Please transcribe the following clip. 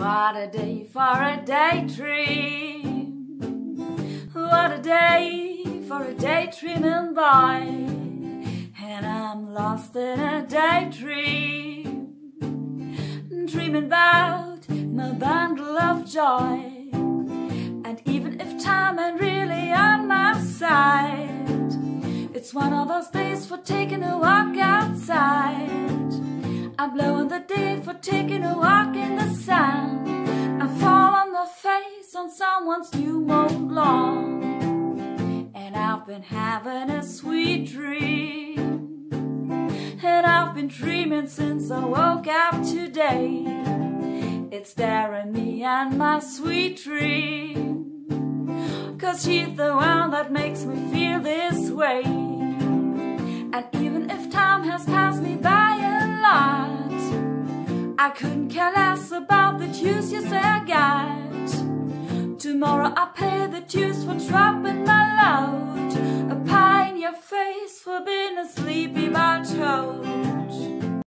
What a day for a daydream. What a day for a daydreaming boy. And I'm lost in a daydream. Dreaming about my bundle of joy. And even if time ain't really on my side, it's one of those days for taking a walk outside. I'm blowing the day for taking a walk on someone's new mowed lawn. And I've been having a sweet dream. And I've been dreaming since I woke up today. It's staring me and my sweet dream. Cause she's the one that makes me feel this way. And even if time has passed me by a lot, I couldn't care less about the juice you got. Tomorrow I'll pay the dues for dropping my load. A your face for being a sleepy bartoad.